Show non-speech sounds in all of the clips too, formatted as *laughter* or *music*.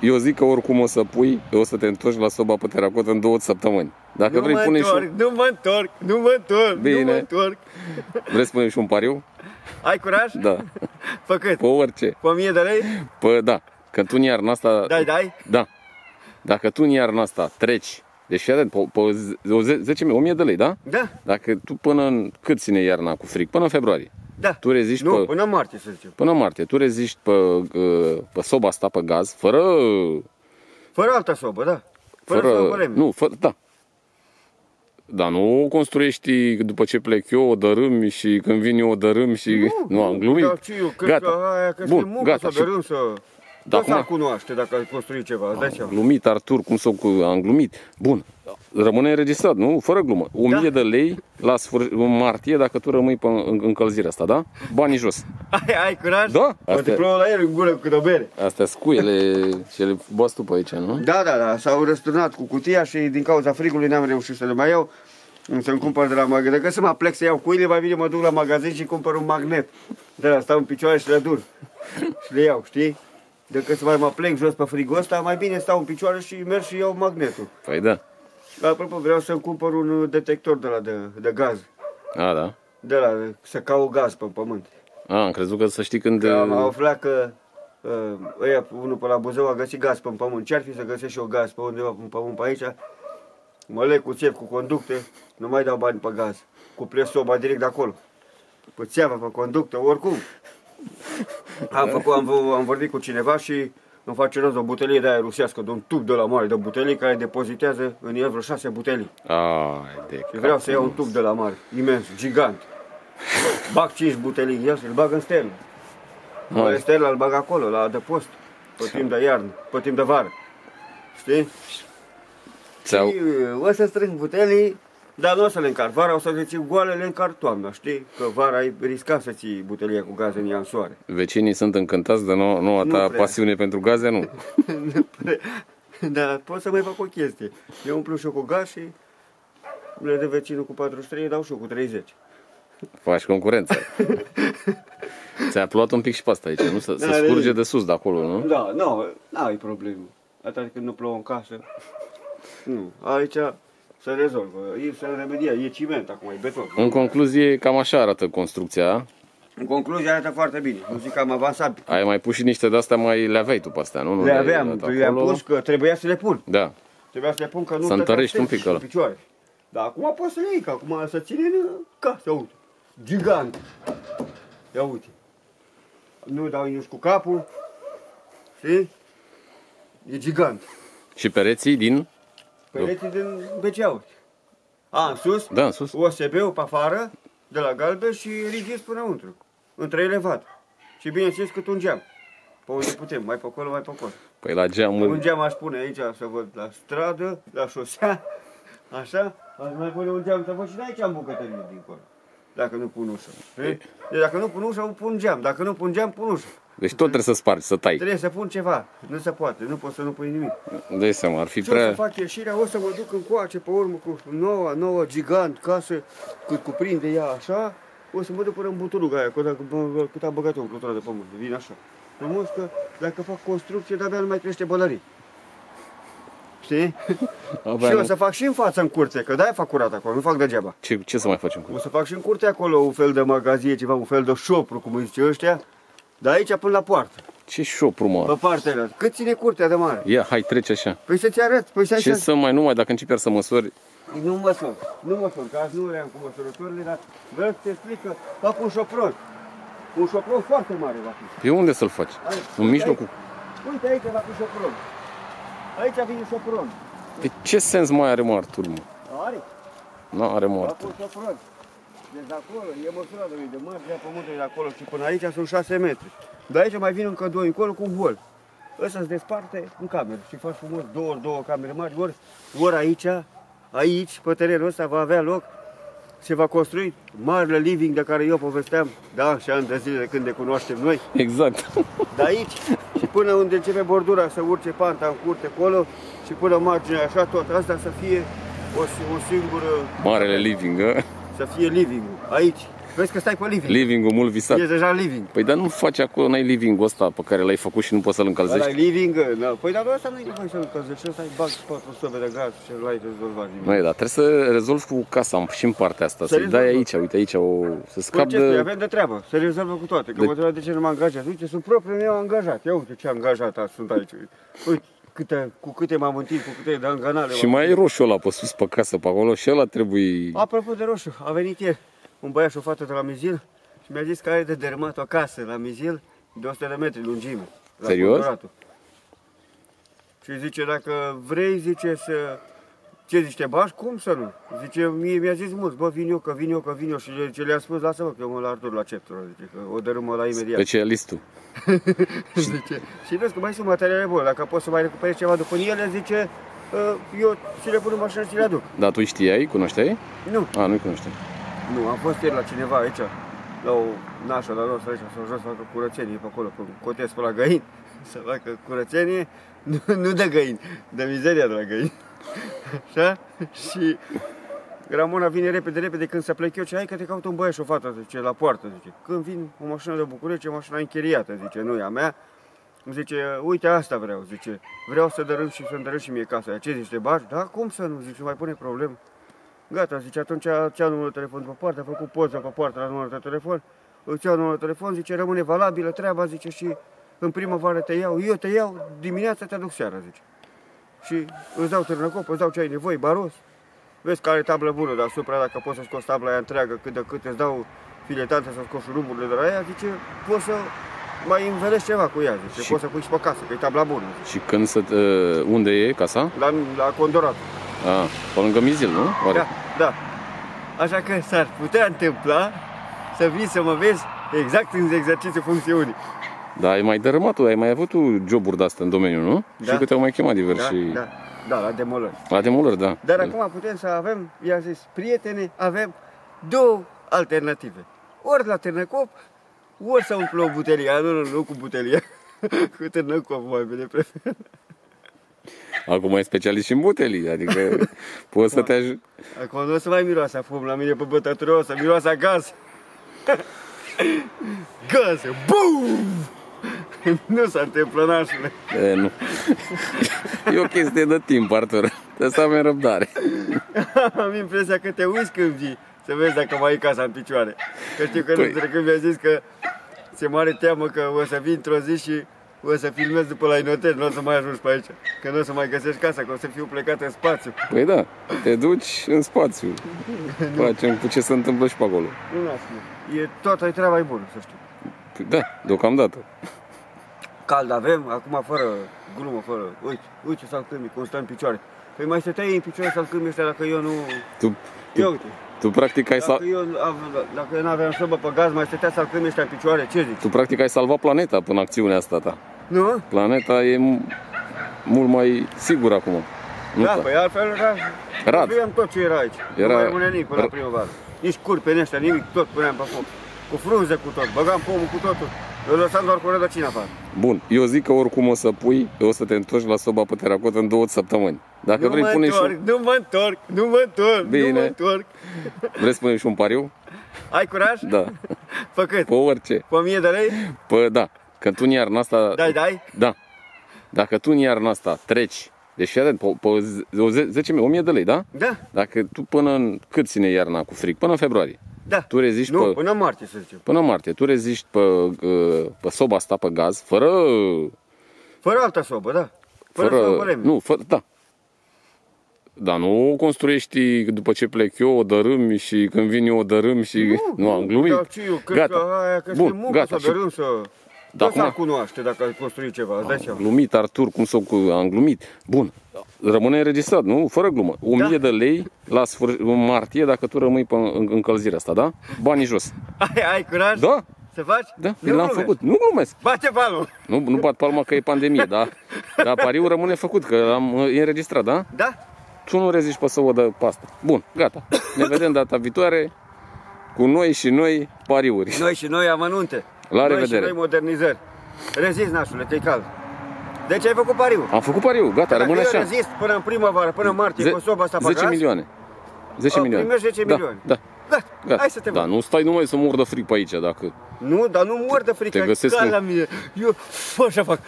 eu zic că oricum o să pui, o să te întorci la soba pe teracot în două săptămâni. Dacă nu vrei, mă pune și întorc, nu mă întorc, nu mă întorc, nu Bine. mă întorc. Vrei să punem și un pariu? Ai curaj? Da. Pe cât? Pe orice. Pe 1000 de lei? Pă, da. Că tu în iarna asta... Dai, dai? Da. Dacă tu în iarna asta treci, deci fii atent, pe, pe o ze- 10 mii, 1000 de lei, da? Da, Dacă tu până în, cât ține iarna cu frig? Până în februarie. Da. Tu reziști Nu, pe, până în martie să zicem. până în martie, tu reziști pe, uh, pe soba asta pe gaz, fără, Fără altă sobă, da. Fără, fără sobă lemn. nu, fără, da. Dar nu o construiești după ce plec eu, o dărâmi și când vin eu o dărâmi și... Nu, am glumit. Dar ce eu, cred Gata. că aia că Bun, muncă gata. să Și- dărâm să... Da, Da, să acum- cunoaște dacă ai construit ceva, îți dai Am seama. glumit, Artur, cum să o am glumit. Bun, rămâne înregistrat, nu? Fără glumă. 1000 Da. de lei la sfârș- în martie dacă tu rămâi pe în- încălzirea asta, da? Banii jos. *laughs* Ai, ai curaj? Da, Poate astea- plouă la el în gură cu o bere. Astea scuiele ce le bați tu pe aici, nu? Da, da, da, s-au răsturnat cu cutia și din cauza frigului n-am reușit să le mai iau. Să-mi cumpăr de la magazin. Dacă să mă plec să iau cuile, mai bine mă duc la magazin și cumpăr un magnet. De la stau în picioare și le dur. *laughs* și le iau, știi? Decât să mai mă plec jos pe frigul ăsta, mai bine stau în picioare și merg și iau magnetul. Păi da. Apropo, vreau să-mi cumpăr un uh, detector de la de, de gaz. A, da. De la, să caut gaz pe pământ. A, am crezut că să știi când... Că am aflat că uh, ăia, unul pe la Buzău a găsit gaz pe pământ. Ce-ar fi să găsești și o gaz pe undeva pe pământ pe aici? Mă leg cu țep, cu conducte, nu mai dau bani pe gaz. Cuplez soba direct de acolo. Pe țeavă, pe conductă, oricum. Am, făcut, am, v- am vorbit cu cineva și îmi face rost de o butelie de aia rusească, de un tub de la mare de butelii care depozitează în el vreo șase butelii. Ai de Și vreau să iau un tub de la mare, imens, gigant. Bag 5 butelii în el și îl bag în stelă. Hai. Mai stelă îl bag acolo, la adăpost, pe timp de iarnă, pe timp de vară. Știi? Ți-au... Și uh, o să strâng butelii, dar nu o să le încarc. Vara o să le ții goale, le încarc toamna, știi? Că vara ai riscat să ții butelia cu gaze în ea în soare. Vecinii sunt încântați de nou, noua Nu ta prea. pasiune pentru gaze, nu? *laughs* Dar pot să mai fac o chestie. Eu umplu și eu cu gaz și le de vecinul cu 43, dau și eu cu 30. Faci concurență. *laughs* Ți-a luat un pic și pe asta aici, nu? Să, să Da, scurge da. de sus de acolo, nu? Da, nu, n-ai problemă. Atât când nu plouă în casă. Nu, aici se rezolvă. E să remedia, e ciment acum, e beton. În concluzie, cam așa arată construcția. În concluzie arată foarte bine. Nu zic că am avansat. Ai mai pus și niște de-astea, mai le aveai tu pe astea, nu? Nu Le le-ai aveam, dat le-am acolo? pus că trebuia să le pun. Da. Trebuia să le pun că nu Să stăteau întărești un strict pic ăla. în picioare. Dar acum poți să le iei, că acum să ține în casă, uite. Gigant. Ia uite. Nu dau nici cu capul. Știi? E gigant. Și pereții din... Pereții din BCA-uri. A, în sus, Da, în sus. OSB-ul pe afară, de la galben și rigid până înăuntru. Între elevat. Și bineînțeles cât un geam. Pe unde putem, mai pe acolo, mai pe acolo. Păi la Un geamul... geam aș pune aici să văd la stradă, la șosea, *laughs* așa. Aș mai pune un geam să văd și de aici în bucătărie dincolo. Dacă nu pun ușă. știi? Deci dacă nu pun ușă, pun geam. Dacă nu pun geam, pun ușă. Deci tot trebuie să spargi, să tai. Trebuie să pun ceva. Nu se poate. Nu pot să nu pui nimic. Dai seama, ar fi Ce o să prea... fac ieșirea? O să mă duc încoace pe urmă cu noua, nouă gigant casă, cât cuprinde ea așa. O să mă duc până în buturuga aia, cât, a- cât a băgat o plutura de pământ. Vin așa. Frumos că dacă fac construcție, de-abia nu mai crește bălării. Știi? *laughs* Abia și o nu- să fac și în față în curte, că de-aia fac curat acolo, nu fac degeaba. Ce, ce să mai facem cu O să fac și în curte acolo un fel de magazie, ceva, un fel de șopru, cum îi zice ăștia. De aici până la poartă, Ce șopru, pe mă? partea aia. Cât ține curtea de mare? Ia, hai, trece așa. Păi să-ți arăt, păi să Ce să mai numai, dacă începi iar să măsori... Nu măsor, nu măsor, că azi nu le-am cu măsurătorile, dar vreau să te explic că fac un șopron. Un șopron foarte mare va fi. Pe unde să-l faci? Hai, În uite mijlocul? aici- Uite aici va fi șopron. Aici vine șopron. Pe ce sens mai are mă Artur, mă? Are? Nu are mă Fac Artur. un șopron. Deci de acolo, e măsura de, de marginea pământului de acolo și până aici sunt 6 metri. De aici mai vin încă doi încolo cu un hol. Ăsta se desparte în camere și faci frumos două, două camere mari, ori, ori aici, aici, pe terenul ăsta va avea loc, se va construi marele living de care eu povesteam, da, și ani de zile de când ne cunoaștem noi, Exact. de aici și până unde începe bordura să urce panta în curte acolo și până marginea așa tot asta să fie o, o singură Marele living, a? Să fie living aici. Vezi că stai pe living. Living-ul mult visat. E deja living. Păi dar nu faci acolo, n-ai living-ul ăsta pe care l-ai făcut și nu poți să-l Ăla încălzești. e living, da. Păi dar ăsta nu-i nevoie să-l încălzești, ăsta e bag 4 stope de gaz și l-ai rezolvat nimic. Măi, dar trebuie să rezolvi cu casa și în partea asta, Să să-i dai rezolvă. aici, uite aici, o, să Păi scap ce spui, de... avem de treabă, se rezolvă cu toate. Că De- mă întreba de ce nu mă angajat. Uite, sunt propriul meu angajat. Ia uite ce angajat sunt aici. Uite, câte, cu câte m-am întins, cu câte de anganale. Și m-am mai e roșu ăla pe sus, pe casă, pe acolo, și ăla trebuie... Apropo de roșu, a venit ieri un băiat și o fată de la Mizil și mi-a zis că are de dărâmat o casă la Mizil de 100 de metri lungime. la Serios? Condoratul. Și zice, dacă vrei, zice, să... Ce zici, te bași? Cum să nu? Zice, mie mi-a zis mulți, bă, vin eu, că vin eu, că vin eu. Și le- ce le-a spus, lasă-mă, că eu mă la Artur la Ceptura, zice, că o dărâmă la imediat. Specialistul. *laughs* zice, și vezi că mai sunt materiale bune, dacă poți să mai recuperezi ceva după ele, zice, "ă, eu ți le pun în mașină și le aduc. Dar tu știai, cunoșteai? Nu, A, nu-i cunoșteai. Nu, am fost ieri la cineva aici, la o nașă la nostru aici, să jos să facă curățenie pe acolo, pe cotez pe la găini, *laughs* să facă curățenie, nu, nu de găini, de mizeria de la găini. Așa? Și Ramona vine repede, repede, când să plec eu, ce hai că te caut un băiat și o fată, zice, la poartă, zice. Când vin o mașină de București, e mașina închiriată, zice, nu e a mea. Îmi zice, uite asta vreau, zice, vreau să dărâm și să-mi dărâm și mie casa aia. Ce zici, te bagi? Da, cum să nu, zice, nu mai pune problemă. Gata, zice, atunci ți-a numărul de telefon pe poartă, a făcut poză pe poartă la numărul de telefon, îți iau numărul de telefon, zice, rămâne valabilă treaba, zice, și în primăvară te iau, eu te iau, dimineața te aduc seara, zice. Și îți dau târnăcop, îți dau ce ai nevoie, baros. Vezi că are tablă bună deasupra, dacă poți să scoți tabla aia întreagă, cât de cât îți dau filetante să scoți șuruburile de la ea, zice, poți să mai învelești ceva cu ea, zice, Și- poți să pui și pe casă, că e tabla bună. Zice. Și când să... Uh, unde e casa? La, la Condorat. A, pe lângă Mizil, nu? Oare? Da, da. Așa că s-ar putea întâmpla să vii să mă vezi exact în exercițiul funcțiunii. Da, ai mai dărâmat tu, ai mai avut tu joburi de-astea în domeniu, nu? Da. Și că te-au mai chemat diversi... Da, da, da, la demolări. La demolări, da. Dar acum putem să avem, i-a zis, prietene, avem două alternative. Ori la Târnăcop, ori să umplă o butelie. Nu, nu, nu cu butelie. *laughs* cu Târnăcop, mai bine prefer. Acum e specialist și în butelii, adică *laughs* poți să te ajut. Acum nu o să mai miroase a fum la mine pe bătătură, o să miroase a gaz. *laughs* gaz, BUM! *laughs* nu s-a întâmplat, nașule. E, nu. E o chestie de timp, Artur. Trebuie să avem răbdare. *laughs* Am impresia că te uiți când vii să vezi dacă mai e casa în picioare. Că știu că Păi. nu trecut mi-a zis că se mare teamă că o să vii într-o zi și o să filmezi după la inotel, nu o să mai ajungi pe aici. Că nu o să mai găsești casa, că o să fiu plecat în spațiu. Păi da, te duci în spațiu. *laughs* Facem cu ce se întâmplă și pe acolo. Nu lasă E toată treaba e bună, să știu. Păi Da, deocamdată. Cald avem, acum fără glumă, fără... Uite, uite salcâmii, cum stă în picioare. Păi mai stăteai în picioare salcâmii ăștia dacă eu nu... Tu, Ia tu, uite, tu practic ai, dacă sal- eu, av- dacă eu n-aveam sobă pe gaz, mai stătea salcâmii ăștia în picioare, ce zici? tu practic ai salvat planeta până acțiunea asta ta. Nu? Planeta e m- mult mai sigur acum. Nu da, ca- păi altfel era... Rad. Aveam tot ce era aici. Era- Nu mai rămânea nimic până la R- primăvară. Nici curpe în ăștia, nimic, tot puneam pe foc. Cu frunze cu tot, băgam pomul cu totul. Eu lăsam doar cu rădăcina afară. Bun, eu zic că oricum o să pui, o să te întorci la soba pe teracot în două săptămăni. Dacă nu vrei, mă pune și, întorc, nu mă întorc, nu mă întorc, nu Bine. mă întorc. vrei să punem și un pariu? Ai curaj? Da, *laughs* Fă cât? pe orice. Pe 1000 de lei? Pă, da, că tu în iarna asta... Dai, dai? Da. Dacă tu în iarna asta treci, deci fii atent, pe, pe o ze- 10 mii, 1000 de lei, da? Da, Dacă tu până în, cât ține iarna cu frig? Până în februarie. Da. Tu reziști Nu, pe, până în martie să zicem. până în martie, tu reziști pe, uh, pe soba asta pe gaz, fără, Fără altă sobă, da. Fără, fără sobă lemn. nu, fără, da. Dar nu o construiești după ce plec eu, o dărâmi și când vin eu o dărâm și... Nu, am glumit. Dar ce eu, cred Gata. că aia că Bun, Bun, muncă gata. să dărâm să... Da, Da, să acum- cunoaște dacă ai construit ceva, îți dai Am seama. glumit, Artur, cum să o cu... Am glumit. Bun, rămâne înregistrat, nu? Fără glumă. 1000 Da. de lei la sfâr... în martie dacă tu rămâi pe în- încălzirea asta, da? Banii jos. Ai, ai curaj Da, să faci? da, Nu eu l-am glumesc. făcut. Nu glumesc. Bate palul! Nu, nu bat palma că e pandemie, da? Dar pariul rămâne făcut, că am, e înregistrat, da? Da? Tu nu reziști pe să o dă pe asta. Bun, gata. Ne vedem data viitoare cu noi și noi pariuri. Noi și noi amănunte. La noi revedere. și noi modernizări. Rezist, nașule, că e cald. Deci ai făcut pariu. Am făcut pariu, gata, Dacă rămâne eu așa. rezist până în primăvară, până în martie, Ze- cu soba asta pe 10 gaz, milioane. 10 O, milioane. primești 10 da, milioane. Da. Gata, Gata. hai să te Da, văd. nu stai numai să murdă frig pe aici, dacă... Nu, dar nu mor de frică, Te găsesc ca în- la mine. Eu așa fac.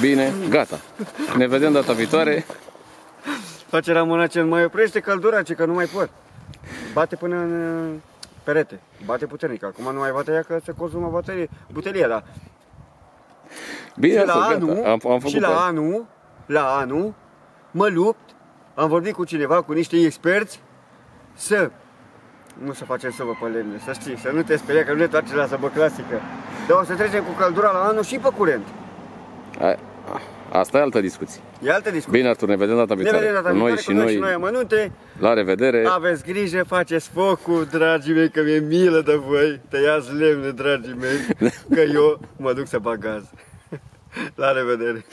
Bine, gata. Ne vedem data viitoare. Face Ramona ce mai oprește căldura, ce că nu mai pot. Bate până în uh, perete. Bate puternic. Acum nu mai bate ea că se consumă baterie, butelia, dar Bine, și asta, la gata. anul, Am, am făcut și la pe- anul, la anul, mă lupt, am vorbit cu cineva, cu niște experți, să nu să facem să vă pe lemne, să știi, să nu te speria că nu ne întoarce la săbă clasică. Dar o să trecem cu căldura la anul și pe curent. A- Asta e altă discuție. E altă discuție. Bine, Artur, ne vedem data ne viitoare. vedem data Cu noi viitoare și cu noi și noi. noi amănunte. La revedere. Aveți grijă, faceți focul, dragii mei, că mi-e milă de voi. Tăiați lemne, dragii mei, că eu mă duc să bag gaz. *laughs* La revedere!